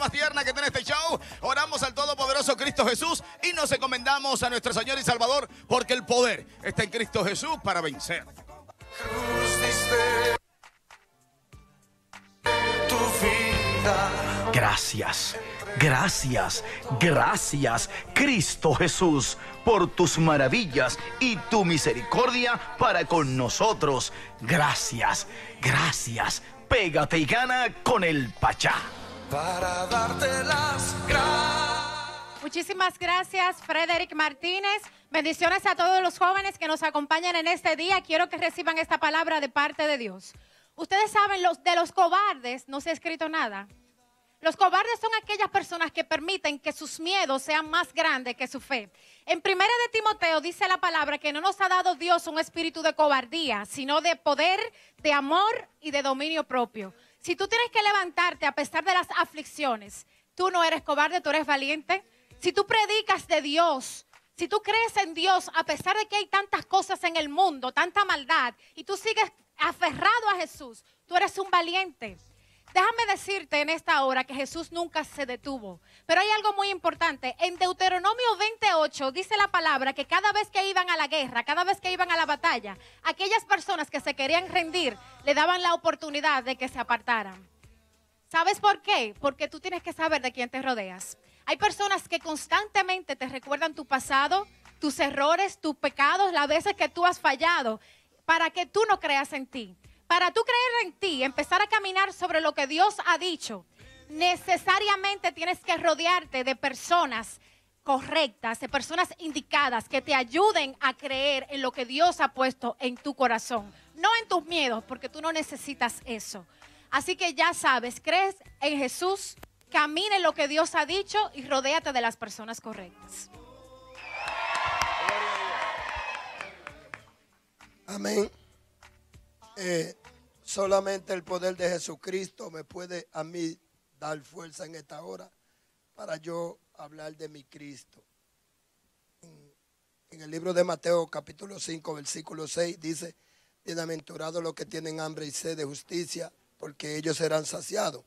más tierna que tiene este show. Oramos al Todopoderoso Cristo Jesús y nos encomendamos a nuestro Señor y Salvador porque el poder está en Cristo Jesús para vencer. Gracias, gracias, gracias, Cristo Jesús, por tus maravillas y tu misericordia para con nosotros. Gracias, gracias. Pégate y gana con el Pachá. Para darte las gracias. Muchísimas gracias, Frederick Martínez. Bendiciones a todos los jóvenes que nos acompañan en este día. Quiero que reciban esta palabra de parte de Dios. Ustedes saben, los, de los cobardes no se ha escrito nada. Los cobardes son aquellas personas que permiten que sus miedos sean más grandes que su fe. En primera de Timoteo dice la palabra que no nos ha dado Dios un espíritu de cobardía, sino de poder, de amor y de dominio propio. Si tú tienes que levantarte a pesar de las aflicciones, tú no eres cobarde, tú eres valiente. Si tú predicas de Dios, si tú crees en Dios, a pesar de que hay tantas cosas en el mundo, tanta maldad, y tú sigues aferrado a Jesús, tú eres un valiente. Déjame decirte en esta hora que Jesús nunca se detuvo. Pero hay algo muy importante. En Deuteronomio 28 dice la palabra que cada vez que iban a la guerra, cada vez que iban a la batalla, aquellas personas que se querían rendir le daban la oportunidad de que se apartaran. ¿Sabes por qué? Porque tú tienes que saber de quién te rodeas. Hay personas que constantemente te recuerdan tu pasado, tus errores, tus pecados, las veces que tú has fallado, para que tú no creas en ti. Para tú creer en ti, empezar a caminar sobre lo que Dios ha dicho, necesariamente tienes que rodearte de personas correctas, de personas indicadas que te ayuden a creer en lo que Dios ha puesto en tu corazón, no en tus miedos, porque tú no necesitas eso. Así que ya sabes, crees en Jesús, camina en lo que Dios ha dicho y rodéate de las personas correctas. Amén. Eh, solamente el poder de Jesucristo me puede a mí dar fuerza en esta hora para yo hablar de mi Cristo. En, el libro de Mateo capítulo 5 versículo 6 dice, bienaventurados los que tienen hambre y sed de justicia, porque ellos serán saciados.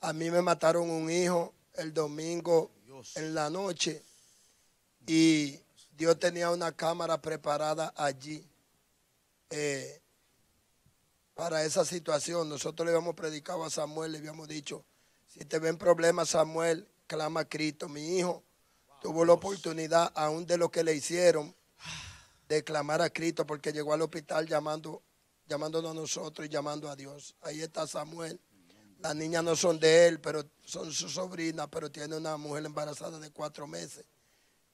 A mí me mataron un hijo el domingo en la noche y Dios tenía una cámara preparada allí eh, para esa situación. Nosotros le habíamos predicado a Samuel, le habíamos dicho, si te ven problemas, Samuel, clama a Cristo. Mi hijo tuvo la oportunidad, aún de lo que le hicieron, de clamar a Cristo porque llegó al hospital llamando, llamándonos a nosotros y llamando a Dios. Ahí está Samuel. Las niñas no son de él, pero son su sobrina, pero tiene una mujer embarazada de cuatro meses.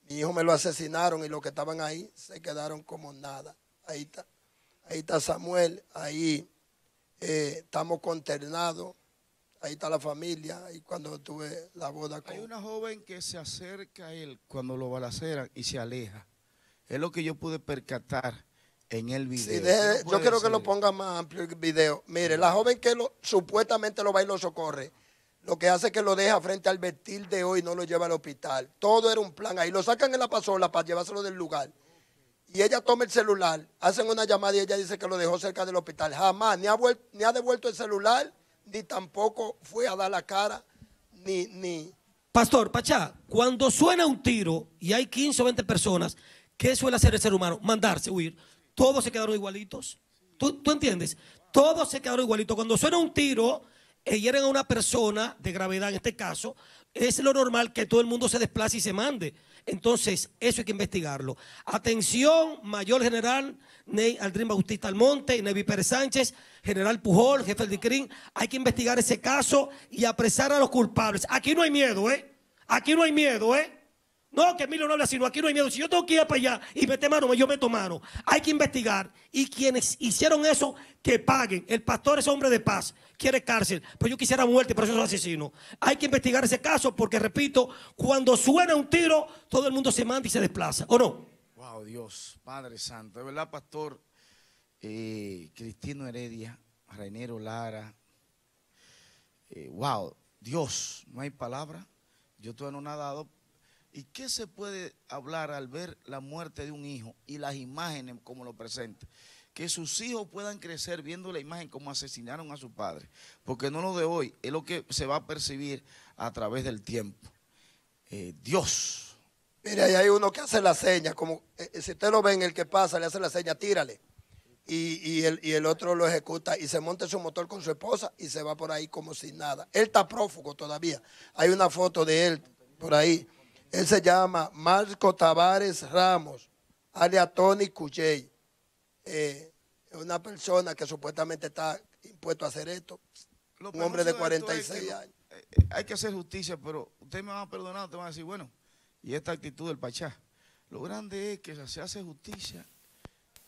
Mi hijo me lo asesinaron y los que estaban ahí se quedaron como nada. Ahí está. Ahí está Samuel, ahí eh, estamos consternados, ahí está la familia, ahí cuando tuve la boda con... Hay una joven que se acerca a él cuando lo balaceran y se aleja. Es lo que yo pude percatar en el video. Sí, deje- No yo quiero que lo ponga más amplio el video. Mire, la joven que lo, supuestamente lo va y lo socorre, lo que hace es que lo deja frente al vestir de hoy y no lo lleva al hospital. Todo era un plan ahí. Lo sacan en la pasola para llevárselo del lugar. Y ella toma el celular, hacen una llamada y ella dice que lo dejó cerca del hospital. Jamás, ni ha, vuel- ni ha devuelto el celular, ni tampoco fue a dar la cara, ni, ni, Pastor, Pachá, cuando suena un tiro y hay 15 o 20 personas, ¿qué suele hacer el ser humano? Mandarse, huir. Todos se quedaron igualitos. ¿Tú, tú entiendes? Todos se quedaron igualitos. Cuando suena un tiro, e hieren a una persona de gravedad, en este caso, es lo normal que todo el mundo se desplace y se mande. Entonces, eso hay que investigarlo. Atención, mayor general Ney Aldrin Bautista Almonte, Nevi Pérez Sánchez, general Pujol, jefe del DICRIN. Hay que investigar ese caso y apresar a los culpables. Aquí no hay miedo, ¿eh? Aquí no hay miedo, ¿eh? No, que Emilio no habla así, no, aquí no hay miedo. Si yo tengo que ir para allá y meter mano, yo meto mano. Hay que investigar. Y quienes hicieron eso, que paguen. El pastor es hombre de paz, quiere cárcel. Pero yo quisiera muerte, pero eso es asesino. Hay que investigar ese caso porque, repito, cuando suena un tiro, todo el mundo se manda y se desplaza. ¿O no? Wow, Dios, Padre Santo. De verdad, Pastor eh, Cristino Heredia, Rainero Lara. eh, wow, Dios, no hay palabra. Yo estoy anonadado. ¿Y qué se puede hablar al ver la muerte de un hijo y las imágenes como lo presenta? que sus hijos puedan crecer viendo la imagen como asesinaron a su padre. Porque no lo de hoy, es lo que se va a percibir a través del tiempo. Eh, Dios. Mire, ahí hay uno que hace la seña, como eh, eh, si usted lo ven, el que pasa le hace la seña, tírale. Y, el, y el otro lo ejecuta y se monta en su motor con su esposa y se va por ahí como si nada. Él está prófugo todavía. Hay una foto de él por ahí. Él se llama Marco Tavares Ramos, alias Tony Cuyey. Eh, una persona que supuestamente está impuesto a hacer esto. Lo Un hombre de penoso esto es 46 que no- años. eh, hay que hacer justicia, pero ustedes me van a perdonar, ustedes van a decir, bueno, y esta actitud del Pachá. Lo grande es que se hace justicia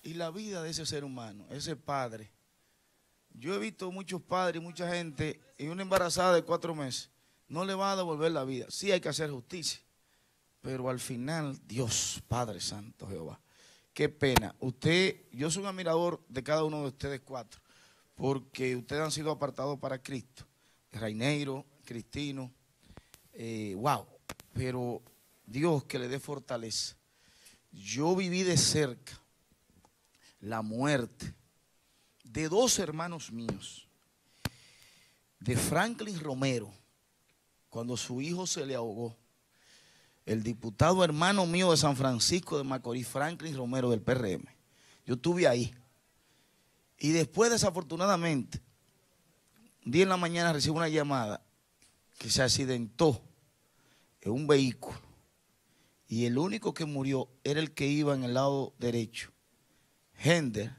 y la vida de ese ser humano, ese padre. Yo he visto muchos padres y mucha gente y una embarazada de cuatro meses no le va a devolver la vida. Sí hay que hacer justicia, pero al final, Dios, Padre Santo Jehová, qué pena. Usted, yo soy un admirador de cada uno de ustedes cuatro, porque ustedes han sido apartados para Cristo. Raineiro, Cristino, eh, wow, pero Dios que le dé fortaleza. Yo viví de cerca la muerte de dos hermanos míos, de Franklin Romero, cuando su hijo se le ahogó, el diputado hermano mío de San Francisco de Macorís, Franklin Romero del PRM. Yo estuve ahí. Y después, desafortunadamente, un día en la mañana recibo una llamada que se accidentó en un vehículo y el único que murió era el que iba en el lado derecho. Hender,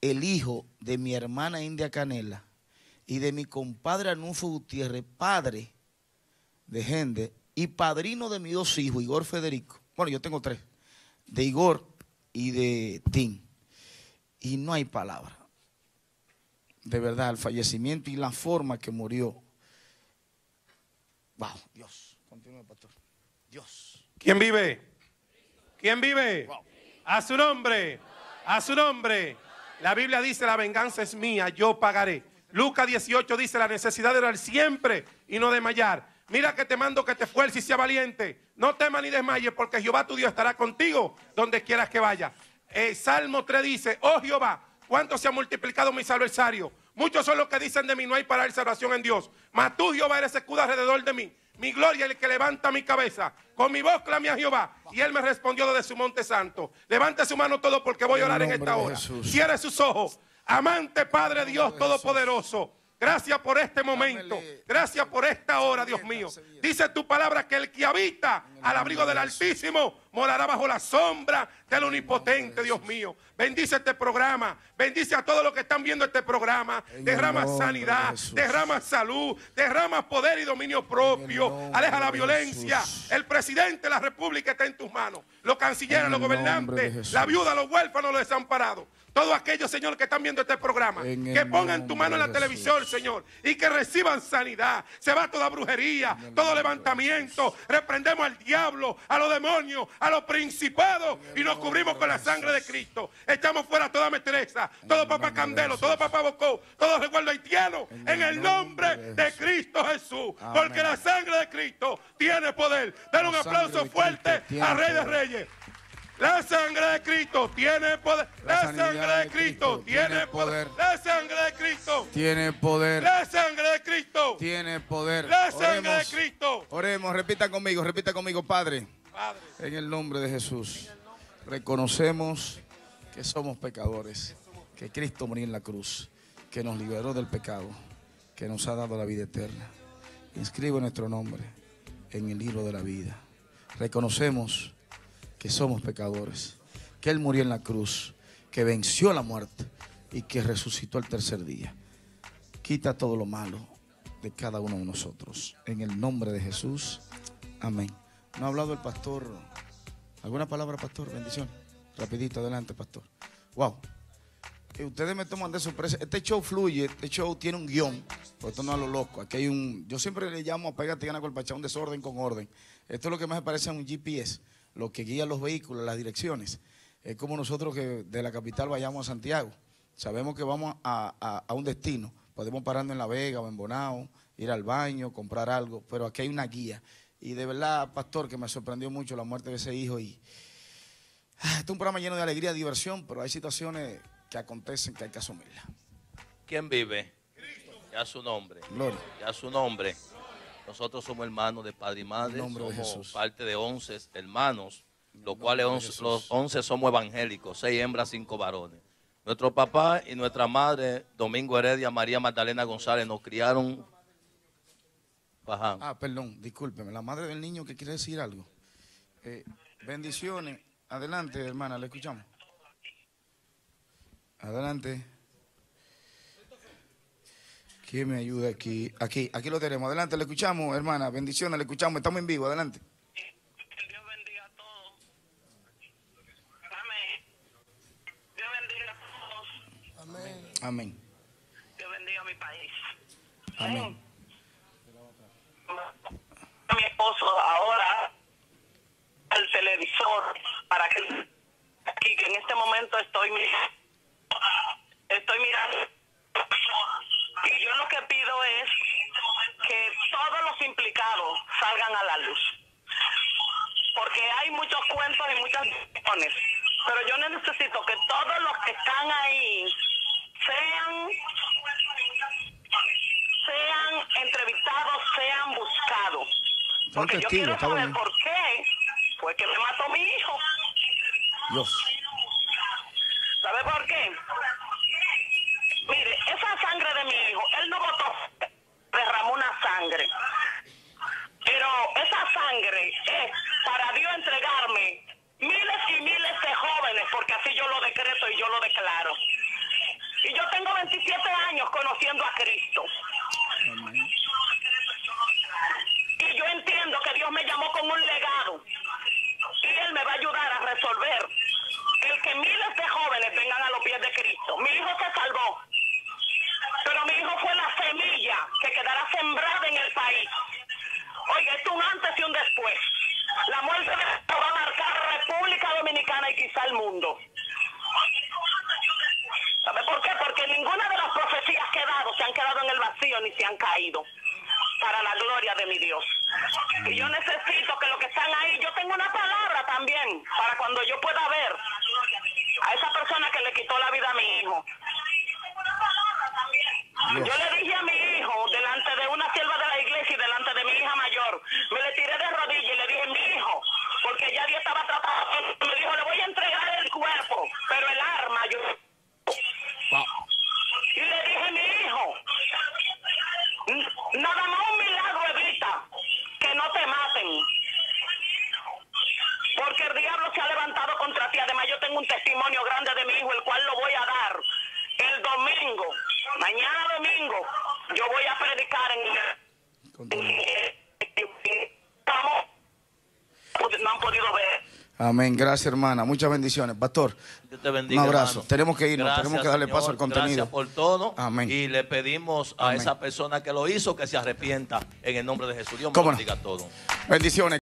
el hijo de mi hermana India Canela y de mi compadre Arnulfo Gutiérrez, padre de Hender y padrino de mis dos hijos, Igor Federico. Bueno, yo tengo tres, de Igor y de Tim. Y no hay palabra. De verdad, el fallecimiento y la forma que murió. Wow, Dios. Continúa, pastor. Dios. ¿Quién vive? ¿Quién vive? A su nombre. A su nombre. La Biblia dice, la venganza es mía, yo pagaré. Lucas 18 dice, la necesidad de orar siempre y no desmayar. Mira que te mando que te esfuerces y sea valiente. No temas ni desmayes porque Jehová tu Dios estará contigo donde quieras que vaya. Eh, Salmo 3 dice, oh Jehová, cuánto se ha multiplicado mis adversarios. Muchos son los que dicen de mí, no hay para él salvación en Dios. Mas tú, Jehová, eres escudo alrededor de mí. Mi gloria es el que levanta mi cabeza. Con mi voz clamé a Jehová y él me respondió desde su monte santo. Levante su mano todo porque voy a orar en esta hora. Cierre sus ojos. Amante Padre Dios Todopoderoso. Gracias por este momento. Gracias por esta hora, Dios mío. Dice tu palabra que el que habita al abrigo del Altísimo morará bajo la sombra del Omnipotente, Dios mío. Bendice este programa. Bendice a todos los que están viendo este programa. Derrama sanidad, derrama salud, derrama poder y dominio propio. Aleja la violencia. El presidente de la República está en tus manos. Los cancilleres, los gobernantes, la viuda, los huérfanos, los desamparados. Todos aquellos, Señor, que están viendo este programa, que pongan tu mano en la televisión, Señor, y que reciban sanidad. Se va toda brujería, todo levantamiento. Reprendemos al diablo, a los demonios, a los principados y nos cubrimos con la sangre de Cristo. Echamos fuera toda metreza, todo papá candelo, todo papá bocó, todo recuerdo haitiano, en el nombre de Cristo Jesús. Porque la sangre de Cristo tiene poder. Dale un aplauso fuerte al Rey de Reyes. La sangre de Cristo tiene poder. La, sangre de Cristo tiene poder. La sangre de Cristo. Tiene poder. La sangre de Cristo. Tiene poder. La sangre de. Cristo. Oremos, repita conmigo, repita conmigo, Padre. Padre. En el nombre de Jesús. Reconocemos que somos pecadores, que Cristo murió en la cruz, que nos liberó del pecado, que nos ha dado la vida eterna. Inscribe nuestro nombre en el libro de la vida. Reconocemos que somos pecadores, que Él murió en la cruz, que venció la muerte y que resucitó el tercer día. Quita todo lo malo de cada uno de nosotros. En el nombre de Jesús. Amén. ¿No ha hablado el pastor? ¿Alguna palabra, pastor? Bendición. Rapidito, adelante, pastor. Wow. Que ustedes me toman de sorpresa. Este show fluye, este show tiene un guion. Por esto no a lo loco. Aquí hay un. Yo siempre le llamo a Pégate Gana Colpachá un desorden con orden. Esto es lo que más se parece a un GPS, lo que guía los vehículos, las direcciones. Es como nosotros que de la capital vayamos a Santiago. Sabemos que vamos a, a- a un destino. Podemos pararnos en La Vega o en Bonao, ir al baño, comprar algo, pero aquí hay una guía. Y de verdad, pastor, que me sorprendió mucho la muerte de ese hijo. Y ah, este es un programa lleno de alegría, diversión, pero hay situaciones que acontecen que hay que asumirlas. ¿Quién vive? Ya su nombre. Gloria. Ya su nombre. Nosotros somos hermanos de padre y madre. De somos Jesús. parte de once hermanos, los cuales once- los once somos evangélicos, seis hembras, cinco varones. Nuestro papá y nuestra madre, Domingo Heredia, María Magdalena González, nos criaron bajando. Ah, perdón, discúlpeme. La madre del niño que quiere decir algo. Eh, bendiciones. Adelante, hermana, le escuchamos. Adelante. ¿Quién me ayuda aquí? Aquí, aquí lo tenemos. Adelante, le escuchamos, hermana. Bendiciones, le escuchamos. Estamos en vivo. Adelante. Dios bendiga a todos. Amén. Dios bendiga a todos. Amén. Amén. Dios bendiga a mi país. Amén. A mi esposo ahora al televisor para que aquí que en este momento estoy mirando estoy mirando y yo lo que pido es que todos los implicados salgan a la luz porque hay muchos cuentos y muchas visiones pero yo necesito que todos los que están ahí sean sean entrevistados, sean buscados. Porque yo quiero saber por qué fue que me mató mi hijo. Dios. ¿Sabe por qué? Mire, esa sangre de mi hijo, él no votó, derramó una sangre. Pero esa sangre es para Dios entregarme miles y miles de jóvenes, porque así yo lo decreto y yo tengo 27 años conociendo a Cristo. Y yo entiendo que Dios me llamó con un legado. Y Él me va a ayudar a resolver el que miles de jóvenes vengan a los pies de Cristo. Mi hijo se salvó. Pero mi hijo fue la semilla que quedará sembrada en el país. Oiga, es un antes y un después. La muerte de va a marcar República Dominicana y quizá el mundo. ¿Sabe por qué? Porque ninguna de las profecías que he dado se han quedado en el vacío ni se han caído. Para la gloria de mi Dios. Y yo necesito que los que están ahí, yo tengo una palabra también para cuando yo pueda ver a esa persona que le quitó la vida a mi hijo. Yo le dije a mi hijo, delante de una sierva de la iglesia y delante de mi hija mayor, le tiré de rodillas y le dije, mi hijo, porque ya Dios estaba tratando, me dijo, le voy a entregar el cuerpo, pero el arma yo... Y le dije, mi hijo, n- nada más un milagro evita que no te maten. Porque el diablo se ha levantado contra ti. Además, yo tengo un testimonio grande de mi hijo, el cual lo voy a dar el domingo. Mañana domingo, yo voy a predicar en Vamos. No han podido ver. Amén. Gracias, hermana. Muchas bendiciones. Pastor, Dios te bendiga, un abrazo. hermano. Tenemos que irnos, Gracias, tenemos que darle Señor. paso al contenido. Gracias por todo. Amén. Y le pedimos a Amén. esa persona que lo hizo que se arrepienta en el nombre de Jesús. Dios me ¿Cómo no? bendiga a todos. Bendiciones.